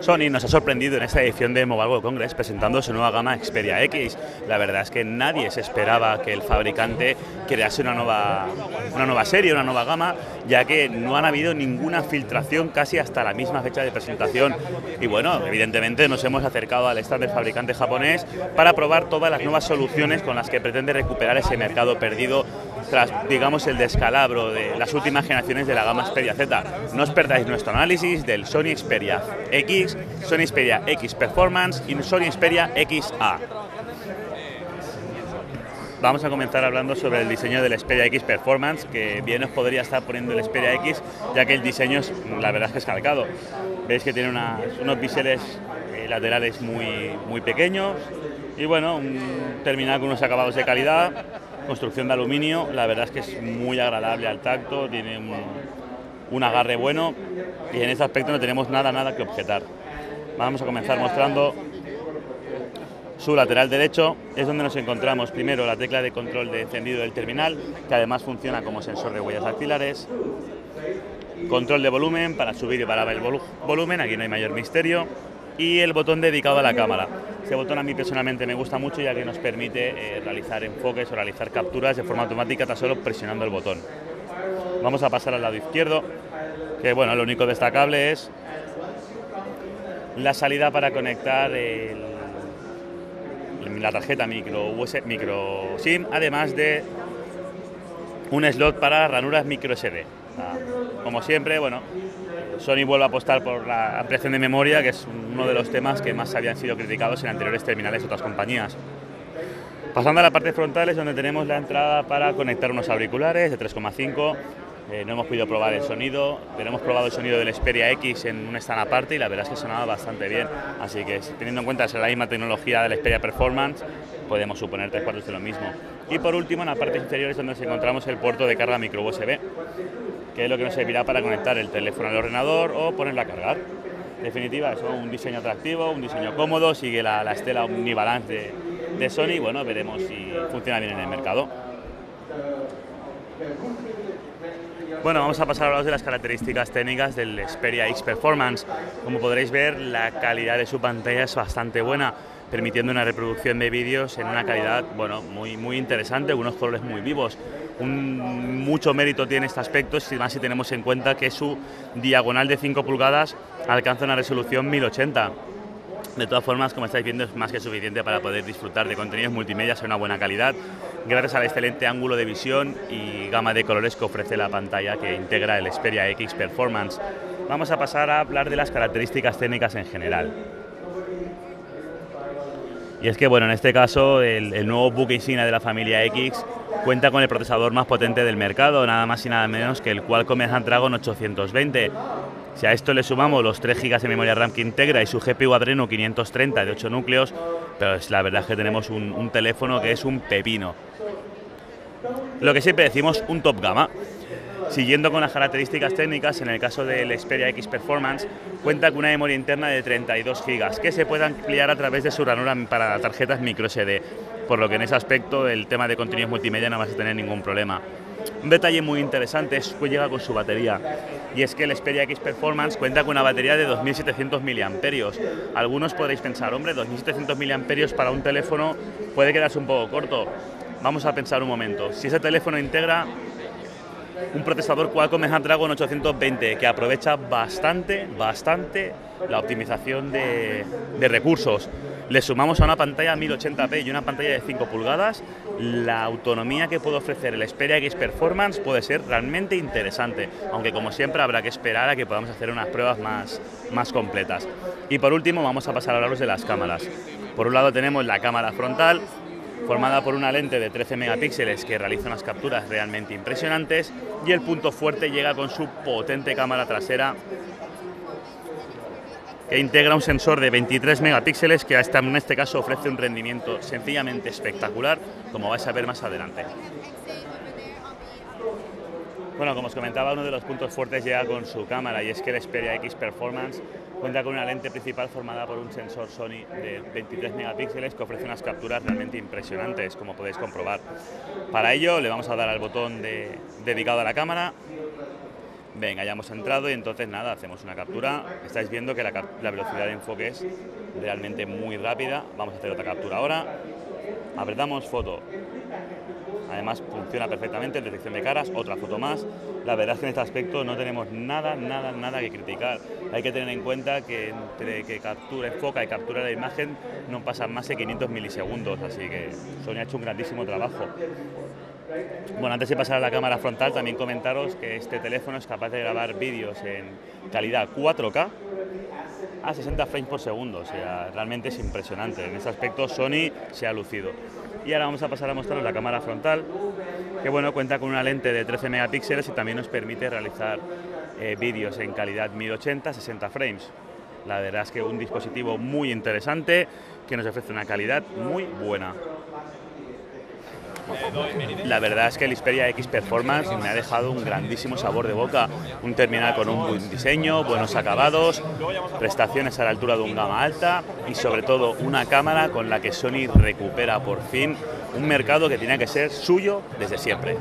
Sony nos ha sorprendido en esta edición de Mobile World Congress presentando su nueva gama Xperia X. La verdad es que nadie se esperaba que el fabricante crease una nueva, una nueva serie, una nueva gama, ya que no han habido ninguna filtración casi hasta la misma fecha de presentación. Y bueno, evidentemente nos hemos acercado al stand del fabricante japonés para probar todas las nuevas soluciones con las que pretende recuperar ese mercado perdido tras, digamos, el descalabro de las últimas generaciones de la gama Xperia Z. No os perdáis nuestro análisis del Sony Xperia X, Sony Xperia X Performance y Sony Xperia XA. Vamos a comenzar hablando sobre el diseño del Xperia X Performance, que bien os podría estar poniendo el Xperia X, ya que el diseño es, la verdad es que es calcado. Veis que tiene unos biseles eh, laterales muy, muy pequeños y bueno, un terminal con unos acabados de calidad, construcción de aluminio, la verdad es que es muy agradable al tacto, tiene un, agarre bueno y en ese aspecto no tenemos nada, nada que objetar. Vamos a comenzar mostrando su lateral derecho, es donde nos encontramos primero la tecla de control de encendido del terminal, que además funciona como sensor de huellas dactilares, control de volumen para subir y parar el volumen, aquí no hay mayor misterio, y el botón dedicado a la cámara. Este botón a mí personalmente me gusta mucho ya que nos permite eh, realizar enfoques o realizar capturas de forma automática tan solo presionando el botón. Vamos a pasar al lado izquierdo, que bueno, lo único destacable es la salida para conectar la tarjeta micro USB, micro SIM, además de un slot para ranuras micro SD. Como siempre, bueno, Sony vuelve a apostar por la ampliación de memoria, que es uno de los temas que más habían sido criticados en anteriores terminales de otras compañías. Pasando a la parte frontal es donde tenemos la entrada para conectar unos auriculares de 3,5. Eh, no hemos podido probar el sonido, pero hemos probado el sonido del Xperia X en un stand aparte y la verdad es que sonaba bastante bien. Así que teniendo en cuenta que es la misma tecnología del Xperia Performance, podemos suponer tres cuartos de lo mismo. Y por último, en la parte inferior es donde encontramos el puerto de carga micro USB, que es lo que nos servirá para conectar el teléfono al ordenador o ponerlo a cargar. En definitiva, es un diseño atractivo, un diseño cómodo, sigue la, estela Omnibalance de, Sony, bueno, veremos si funciona bien en el mercado. Bueno, vamos a pasar a hablar de las características técnicas del Xperia X Performance. Como podréis ver, la calidad de su pantalla es bastante buena permitiendo una reproducción de vídeos en una calidad bueno, muy, muy interesante, unos colores muy vivos. Un, mucho mérito tiene este aspecto, más si tenemos en cuenta que su diagonal de 5 pulgadas alcanza una resolución 1080. De todas formas, como estáis viendo, es más que suficiente para poder disfrutar de contenidos multimedia a una buena calidad, gracias al excelente ángulo de visión y gama de colores que ofrece la pantalla que integra el Xperia X Performance. Vamos a pasar a hablar de las características técnicas en general. Y es que, bueno, en este caso, el, nuevo buque insignia de la familia X cuenta con el procesador más potente del mercado, nada más y nada menos que el Qualcomm Snapdragon 820. Si a esto le sumamos los 3 GB de memoria RAM que integra y su GPU Adreno 530 de 8 núcleos, pero es la verdad es que tenemos un, un teléfono que es un pepino. Lo que siempre decimos, un top gama. Siguiendo con las características técnicas, en el caso del Xperia X Performance, cuenta con una memoria interna de 32 GB que se puede ampliar a través de su ranura para tarjetas microSD, por lo que en ese aspecto el tema de contenidos multimedia no vas a tener ningún problema. Un detalle muy interesante es que llega con su batería, y es que el Xperia X Performance cuenta con una batería de 2.700 mAh. Algunos podréis pensar, hombre, 2.700 mAh para un teléfono puede quedarse un poco corto. Vamos a pensar un momento, si ese teléfono integra un procesador Qualcomm Snapdragon 820 que aprovecha bastante, bastante la optimización de, recursos. Le sumamos a una pantalla 1080p y una pantalla de 5 pulgadas, la autonomía que puede ofrecer el Xperia X Performance puede ser realmente interesante, aunque como siempre habrá que esperar a que podamos hacer unas pruebas más, más completas. Y por último vamos a pasar a hablaros de las cámaras. Por un lado tenemos la cámara frontal, formada por una lente de 13 megapíxeles que realiza unas capturas realmente impresionantes y el punto fuerte llega con su potente cámara trasera que integra un sensor de 23 megapíxeles que hasta en este caso ofrece un rendimiento sencillamente espectacular, como vais a ver más adelante. Bueno, como os comentaba, uno de los puntos fuertes llega con su cámara y es que el Xperia X Performance cuenta con una lente principal formada por un sensor Sony de 23 megapíxeles que ofrece unas capturas realmente impresionantes, como podéis comprobar. Para ello le vamos a dar al botón dedicado a la cámara Venga, ya hemos entrado y entonces nada, hacemos una captura. Estáis viendo que la, velocidad de enfoque es realmente muy rápida. Vamos a hacer otra captura ahora. Apretamos foto. Además funciona perfectamente en detección de caras, otra foto más. La verdad es que en este aspecto no tenemos nada, nada, nada que criticar. Hay que tener en cuenta que entre que captura, enfoca y captura la imagen no pasan más de 500 milisegundos, así que Sony ha hecho un grandísimo trabajo. Bueno, antes de pasar a la cámara frontal, también comentaros que este teléfono es capaz de grabar vídeos en calidad 4K a 60 frames por segundo, o sea, realmente es impresionante. En ese aspecto Sony se ha lucido. Y ahora vamos a pasar a mostraros la cámara frontal, que bueno, cuenta con una lente de 13 megapíxeles y también nos permite realizar eh, vídeos en calidad 1080, 60 frames. La verdad es que un dispositivo muy interesante que nos ofrece una calidad muy buena. La verdad es que el Xperia X Performance me ha dejado un grandísimo sabor de boca. Un terminal con un buen diseño, buenos acabados, prestaciones a la altura de un gama alta y sobre todo una cámara con la que Sony recupera por fin un mercado que tenía que ser suyo desde siempre.